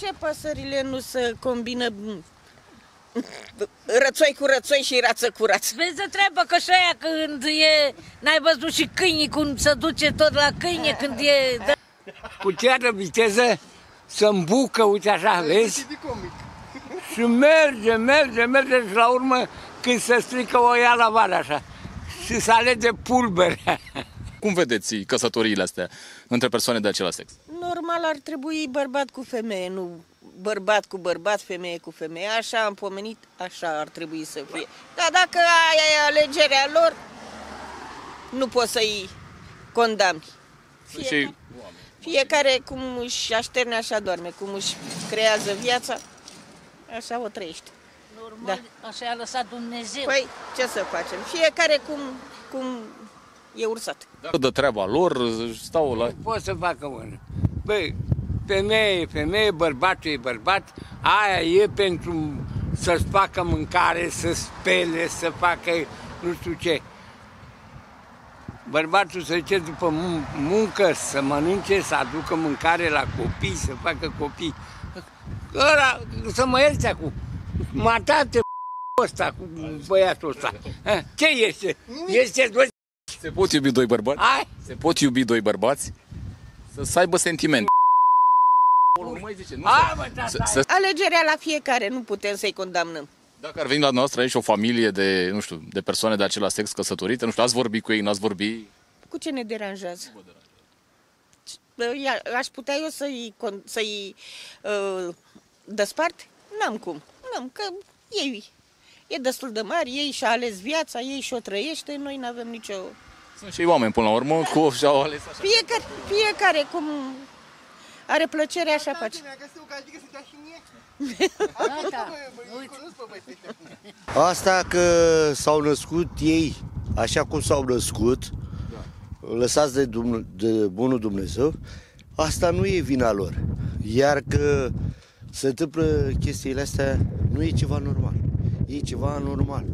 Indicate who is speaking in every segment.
Speaker 1: ce păsările nu se combină m, rățoi cu rățoi și rață cu rață?
Speaker 2: Vezi de treabă că și aia când e... N-ai văzut și câinii cum se duce tot la câine când e... Da.
Speaker 3: cu ceară viteză să îmbucă, uite așa, vezi? Și merge, merge, merge și la urmă când se strică o ia la vară așa și să alege pulbere.
Speaker 4: Cum vedeți căsătoriile astea între persoane de același sex?
Speaker 1: Normal ar trebui bărbat cu femeie, nu bărbat cu bărbat, femeie cu femeie. Așa am pomenit, așa ar trebui să fie. Dar dacă aia e alegerea lor, nu poți să-i condamni.
Speaker 4: Și
Speaker 1: Fiecare cum își așterne, așa doarme, cum își creează viața, așa o trăiește.
Speaker 2: Normal, așa a lăsat Dumnezeu.
Speaker 1: Păi, ce să facem? Fiecare cum, cum e ursat.
Speaker 4: dacă de treaba lor, stau la...
Speaker 3: Pot să facă unul. Băi, femeie e femeie, bărbatul e bărbat, aia e pentru să-ți facă mâncare, să spele, să facă nu știu ce. Bărbatul să duce după mun- muncă, să mănânce, să aducă mâncare la copii, să facă copii. Ăla, să mă ierți acum, matate ăsta cu băiatul ăsta. Ha, Ce este? Este doar...
Speaker 4: Se pot iubi doi bărbați?
Speaker 3: Hai!
Speaker 4: Se pot iubi doi bărbați? Să, să aibă sentiment. Nu mai zice, nu
Speaker 3: Hai,
Speaker 4: să,
Speaker 3: mă, tata,
Speaker 4: să, să,
Speaker 1: Alegerea la fiecare, nu putem să-i condamnăm.
Speaker 4: dacă ar veni la noastră aici o familie de, nu știu, de persoane de același sex căsătorite, nu știu, ați vorbit cu ei, n-ați vorbit?
Speaker 1: Cu ce ne deranjează? Ia- Aș putea eu să-i, con- să-i uh, despart? N-am cum. N-am, că ei e destul de mare, ei și-a ales viața, ei și-o trăiește, noi nu avem nicio...
Speaker 4: Sunt și ei oameni până la urmă, cu și-au ales așa.
Speaker 1: Fiecare, fiecare cum are plăcere, așa face.
Speaker 5: Asta că s-au născut ei așa cum s-au născut, lăsați de, Dumne- de bunul Dumnezeu, asta nu e vina lor. Iar că se întâmplă chestiile astea, nu e ceva normal. E ceva anormal.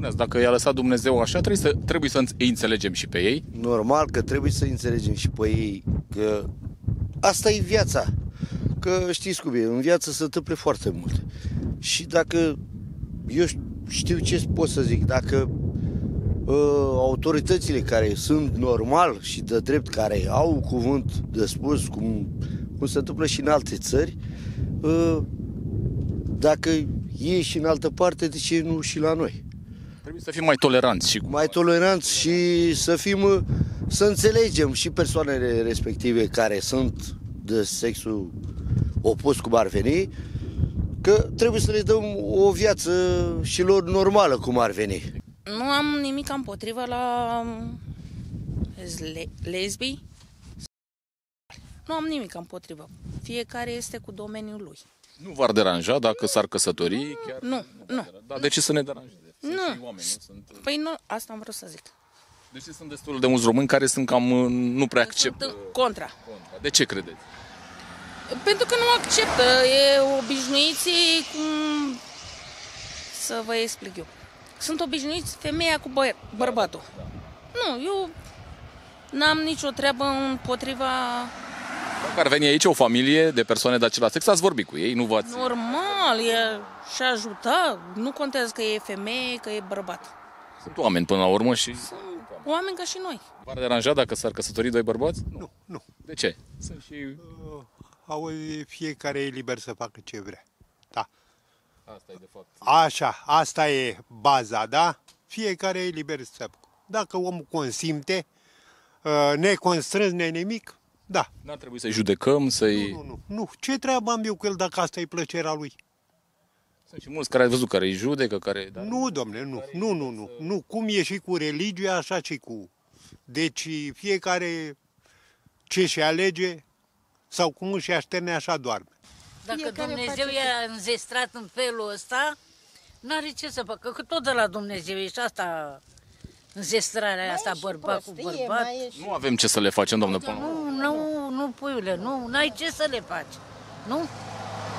Speaker 4: Dar, cum spuneați, dacă i-a lăsat Dumnezeu așa, trebuie să, trebuie să îi înțelegem și pe ei.
Speaker 5: Normal că trebuie să înțelegem și pe ei că asta e viața. Că știți cum e, în viață se întâmplă foarte multe. Și dacă eu știu ce pot să zic, dacă uh, autoritățile care sunt normal și de drept, care au cuvânt de spus, cum, cum se întâmplă și în alte țări, uh, dacă e și în altă parte, de ce nu și la noi?
Speaker 4: Trebuie să fim mai toleranți și cu
Speaker 5: mai toleranți și să fim, uh, să înțelegem și persoanele respective care sunt de sexul opus cum ar veni, că trebuie să le dăm o viață și lor normală cum ar veni.
Speaker 6: Nu am nimic împotrivă la um, le- lesbii. Nu am nimic împotrivă. Fiecare este cu domeniul lui.
Speaker 4: Nu v-ar deranja dacă s-ar căsători chiar?
Speaker 6: Nu, nu.
Speaker 4: Dar de ce să ne deranjeze? Sunt
Speaker 6: Nu.
Speaker 4: și oameni, nu? Sunt,
Speaker 6: Păi nu, asta am vrut să zic.
Speaker 4: deși sunt destul de mulți români care sunt cam, uh, nu prea acceptă.
Speaker 6: Sunt contra.
Speaker 4: contra. De ce credeți?
Speaker 6: Pentru că nu acceptă, e obișnuiții cum... Să vă explic eu. Sunt obișnuiți femeia cu băi- bărbatul. Nu, eu n-am nicio treabă împotriva...
Speaker 4: Dacă ar veni aici o familie de persoane de același sex, ați vorbit cu ei, nu v-ați...
Speaker 6: Normal, e și ajuta. Nu contează că e femeie, că e bărbat.
Speaker 4: Sunt oameni până la urmă și
Speaker 6: Sunt oameni ca și noi.
Speaker 4: v-ar deranja dacă s-ar căsători doi bărbați?
Speaker 7: Nu, nu.
Speaker 4: De ce? Sunt și...
Speaker 7: Auzi, fiecare e liber să facă ce vrea. Da.
Speaker 4: Asta e de fapt.
Speaker 7: Așa, asta e baza, da? Fiecare e liber să facă. Dacă omul consimte, uh, neconstrâns, nimic, da.
Speaker 4: N-ar trebui să-i judecăm, să-i...
Speaker 7: Nu, nu, nu. Ce treabă am eu cu el dacă asta e plăcerea lui?
Speaker 4: Sunt și mulți care ai văzut care îi judecă, care... Dar...
Speaker 7: Nu, domne, nu, nu, nu, nu. Nu, cum e și cu religia, așa și cu... Deci fiecare ce și alege sau cum își așterne, așa doarme.
Speaker 2: Dacă
Speaker 1: Fiecare
Speaker 2: Dumnezeu
Speaker 1: face
Speaker 2: i-a înzestrat în felul ăsta, n-are ce să facă, că tot de la Dumnezeu e și asta înzestrarea asta, bărbat cu bărbat.
Speaker 4: Nu avem ce să le facem, doamnă, până la urmă.
Speaker 2: Nu, nu, nu, puiule, nu, n-ai ce să le faci. Nu?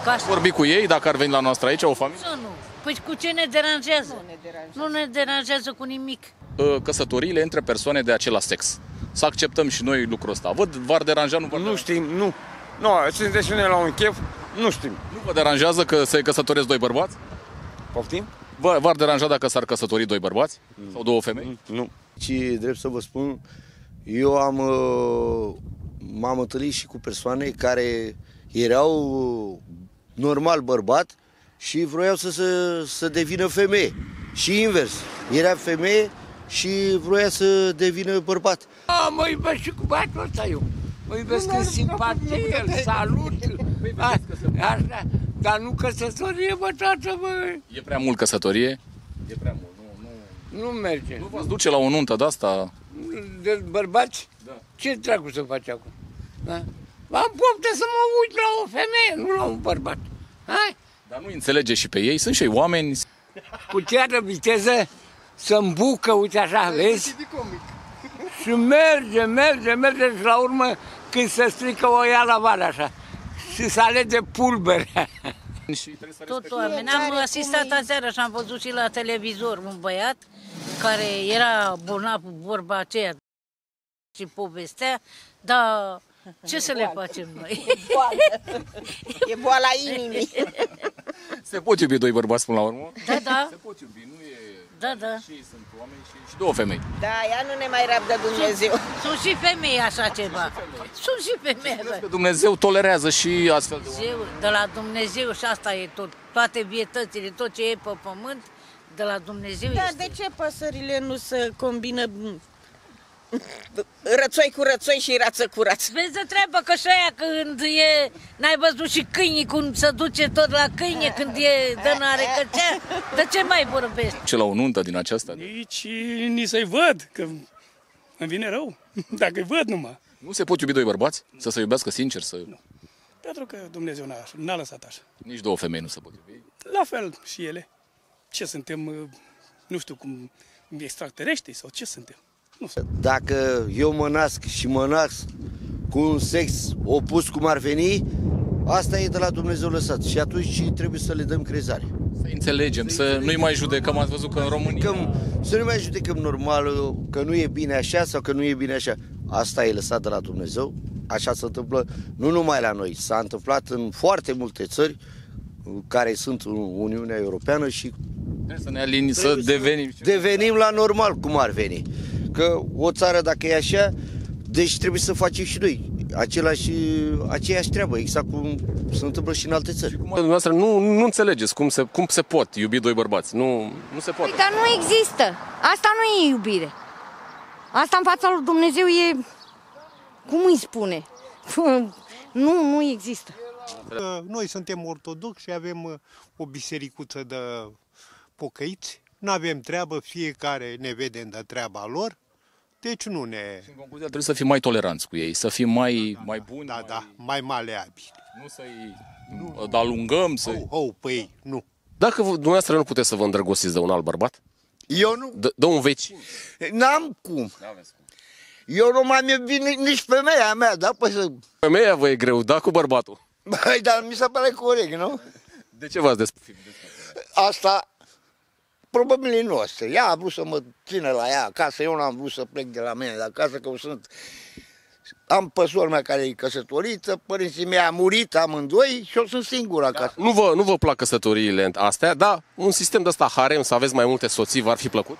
Speaker 2: Ca așa
Speaker 4: Vorbi cu ei, dacă ar veni la noastră aici, o familie.
Speaker 2: să nu. Păi cu ce ne deranjează?
Speaker 1: Nu ne deranjează.
Speaker 2: Nu ne deranjează cu nimic.
Speaker 4: Uh, Căsătoriile între persoane de același sex. Să acceptăm și noi lucrul ăsta. Văd, v-ar deranja, nu v-ar
Speaker 3: Nu
Speaker 4: deranja?
Speaker 3: știm, nu. Nu, suntem și noi la un chef.
Speaker 5: Nu știm.
Speaker 4: Nu vă deranjează că se căsătoresc doi bărbați?
Speaker 5: Poftim?
Speaker 4: Vă, v-ar deranja dacă s-ar căsători doi bărbați? Sau două femei?
Speaker 5: Nu. Și drept să vă spun, eu am uh, m-am întâlnit și cu persoane care erau uh, normal bărbat și vroiau să, să, să devină femeie. Și invers. Era femeie și vroia să devină bărbat.
Speaker 3: A, mă iubesc și cu băiatul ăsta eu. Mă iubesc în simpatie, îl salut. A, Așa, dar nu căsătorie, bă, tată, bă.
Speaker 4: E prea mult căsătorie? E prea mult, nu, nu.
Speaker 3: Nu merge.
Speaker 4: Nu v-ați duce la o nuntă de asta?
Speaker 3: De bărbați?
Speaker 4: Da.
Speaker 3: Ce dracu să faci acum? Da? Am poftă să mă uit la o femeie, nu la un bărbat. Hai?
Speaker 4: Dar nu înțelege și pe ei? Sunt și ei oameni?
Speaker 3: Cu ceară viteză să îmbucă, uite așa, vezi? Și merge, merge, merge și la urmă când se strică o ia la vară așa. Și să alege pulbere.
Speaker 2: Tot oameni. Am asistat aseară și am văzut și la televizor un băiat care era bolnav cu vorba aceea și povestea, dar ce să le facem noi?
Speaker 1: E boala inimii.
Speaker 4: Se pot iubi doi bărbați până la urmă?
Speaker 2: Da, da,
Speaker 4: Se pot iubi, nu e...
Speaker 2: da, da.
Speaker 4: Și sunt oameni și, și două femei.
Speaker 1: Da, ea nu ne mai rabdă Dumnezeu.
Speaker 2: Sunt și femei așa ceva. Sunt și femei așa.
Speaker 4: Că Dumnezeu tolerează și astfel de oameni.
Speaker 2: Dumnezeu, de la Dumnezeu și asta e tot. Toate vietățile, tot ce e pe pământ, de la Dumnezeu
Speaker 1: Da,
Speaker 2: este.
Speaker 1: de ce păsările nu se combină m, rățoi cu rățoi și rață cu rață?
Speaker 2: Vezi de treabă că și aia când e, n-ai văzut și câinii cum se duce tot la câine când e de n-are căcea? De ce mai vorbești?
Speaker 4: Ce la o nuntă din aceasta?
Speaker 8: Nici, nici să-i văd, că îmi vine rău, dacă-i văd numai.
Speaker 4: Nu se pot iubi doi bărbați? Să se iubească sincer? Să...
Speaker 8: Pentru că Dumnezeu n-a, n-a lăsat așa.
Speaker 4: Nici două femei nu se pot iubi.
Speaker 8: La fel și ele. Ce suntem, uh, nu știu cum, extraterestri sau ce suntem? Nu știu.
Speaker 5: Dacă eu mă nasc și mă nasc cu un sex opus cum ar veni, asta e de la Dumnezeu lăsat și atunci trebuie să le dăm crezare.
Speaker 4: Să înțelegem, să nu-i mai judecăm. Ați văzut că în România...
Speaker 5: Judecăm, să nu mai judecăm normal că nu e bine așa sau că nu e bine așa. Asta e lăsat de la Dumnezeu, așa se întâmplă nu numai la noi, s-a întâmplat în foarte multe țări care sunt în Uniunea Europeană și
Speaker 4: Trebuie să ne alini, să
Speaker 5: Trebuie să
Speaker 4: devenim...
Speaker 5: devenim la normal cum ar veni. Că o țară dacă e așa, deci trebuie să facem și noi același, aceeași treabă, exact cum se întâmplă și în alte țări.
Speaker 9: Dumneavoastră nu, nu înțelegeți cum se, cum se pot iubi doi bărbați. Nu, nu se poate.
Speaker 10: Păi, dar nu există. Asta nu e iubire. Asta în fața lui Dumnezeu e... Cum îi spune? Nu, nu există.
Speaker 7: Că Noi suntem ortodoxi și avem uh, o bisericuță de pocăiți. Nu avem treabă, fiecare ne vede de treaba lor. Deci nu ne...
Speaker 4: În concluzie, trebuie să fim mai toleranți cu ei, să fim mai, mai buni,
Speaker 7: Da,
Speaker 4: mai,
Speaker 7: da, mai maleabili.
Speaker 4: nu să-i alungăm, să
Speaker 7: Oh, oh, păi, nu.
Speaker 9: Dacă vă- dumneavoastră nu puteți să vă îndrăgostiți de un alt bărbat,
Speaker 5: Eu nu,
Speaker 9: de, de un vecin,
Speaker 5: n-am cum. Eu nu m-am iubit ni- nici femeia mea, da? Păi să...
Speaker 9: femeia vă e greu, da, cu bărbatul.
Speaker 5: Băi, dar mi se pare corect, nu?
Speaker 9: De ce v-ați des...
Speaker 5: Asta probabil e noastră. Ea a vrut să mă țină la ea acasă, eu n-am vrut să plec de la mine de acasă, că eu sunt... Am pe sora mea care e căsătorită, părinții mei a murit amândoi și eu sunt singur acasă.
Speaker 9: Nu vă, nu vă plac căsătoriile astea, da, un sistem de ăsta harem, să aveți mai multe soții, v-ar fi plăcut?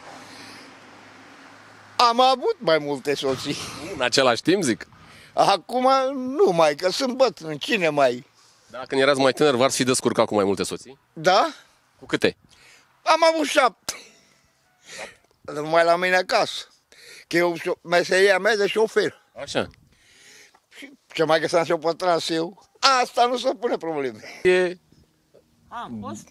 Speaker 5: Am avut mai multe soții.
Speaker 9: În același timp, zic.
Speaker 5: Acum nu mai, că sunt bătrân, cine mai...
Speaker 9: Da, când erați mai tânăr, v-ați fi descurcat cu mai multe soții?
Speaker 5: Da?
Speaker 9: Cu câte?
Speaker 5: Am avut șapte. Numai la mine acasă. Că eu, meseria mea de șofer.
Speaker 9: Așa.
Speaker 5: Și ce mai găseam și eu pe traseu, asta nu se pune probleme.
Speaker 9: E,
Speaker 1: Am fost.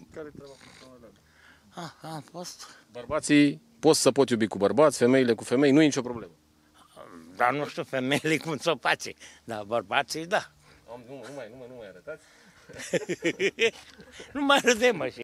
Speaker 11: Ah, am fost.
Speaker 9: bărbații pot să pot iubi cu bărbați, femeile cu femei, nu e nicio problemă.
Speaker 11: Dar nu știu femeile cum să o face. Dar bărbații, da.
Speaker 9: Nu, nu mai, nu mai, nu mai arătați.
Speaker 11: nu mai râdem, mă, și